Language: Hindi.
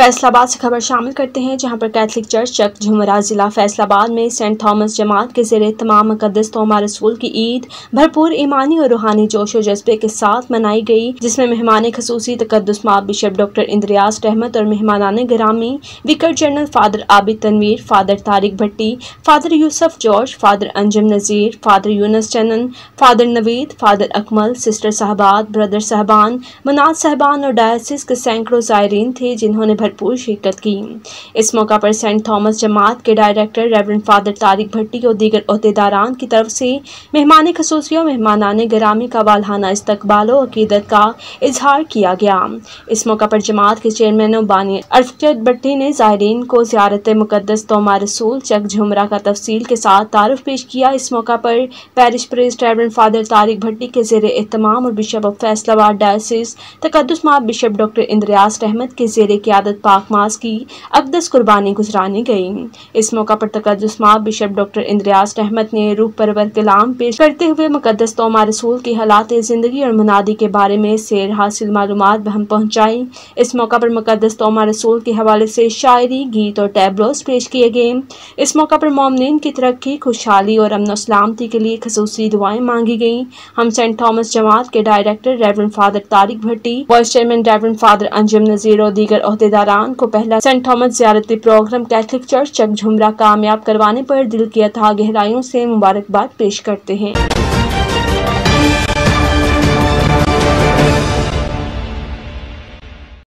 फैसलाबाद से खबर शामिल करते हैं, जहाँ पर कैथलिक चर्च चक झुमरा जिला फैसलाबाद में सेंट थॉमस जमात के जेर तमाम मुकदस तोमा रसूल की ईद, भरपूर ईमानी और रूहानी जोश और जज्बे के साथ मनाई गई, जिसमें मेहमान खसूसी तकदस माब बिशप डॉक्टर इंद्रियाज रहमत और मेहमान ग्रामी, vicar general father Abid Tanveer, father Tariq Bhatti, father Yusuf George father Anjum Nazir, father Younis Chanan, father Naveed, father Akmal, sister Sahabad, brother साहबान, मनाज साहबान और डायसिस के सैकड़ों जायरीन थे, जिन्होंने भरपूर शिरकत की। इस मौका पर सेंट थॉमस जमात के director reverend father Tariq Bhatti और दीगर अहदेदारान की तरफ़ से मेहमान खसूसी और मेहमानान ग्रामी का वालहाना इस्तकबाल अकीदत का इजहार किया गया। इस मौका पर जमात के चेयरमैन बानी अरफजत भट्टी ने ज़ायरीन को ज्यारत मुकदस तोमा रसूल, चक झुमरा का तफसील के साथ तारुफ पेश किया। इस मौका पर parish priest reverend father Tariq Bhatti के जेर एहतमाम और बिशप ऑफ़ फैसलाबाद डायसिस तकदस माब बिशप डॉक्टर इंद्रयास रहमत के जेर क्यादत पाक मास की अकदस कुर्बानी गुजरानी गई इस मौका पर तकदसमा बिशप डॉक्टर इंद्रियास रहमत ने रूप परवर कलाम पेश करते हुए मुकदस तोमा रसूल की हालात, ज़िंदगी और मनादी के बारे में शेर हासिल मालूम बहम पहुँचाई। इस मौका पर मुकदस तोमा रसूल के हवाले से शायरी, गीत और टैबलोस पेश किए गए। इस मौका पर मोमिन की तरक्की, खुशहाली और अमन सलामती के लिए खसूसी दुआएँ मांगी गई। हम सेंट थॉमस जमात के director, reverend father Tariq Bhatti, vice chairman, reverend father Anjum Nazir और दीगर अहदेदार को पहला Saint Thomas ज्यारती programme Catholic church Chak Jhumra कामयाब करवाने पर दिल की अथा गहराइयों से मुबारकबाद पेश करते हैं।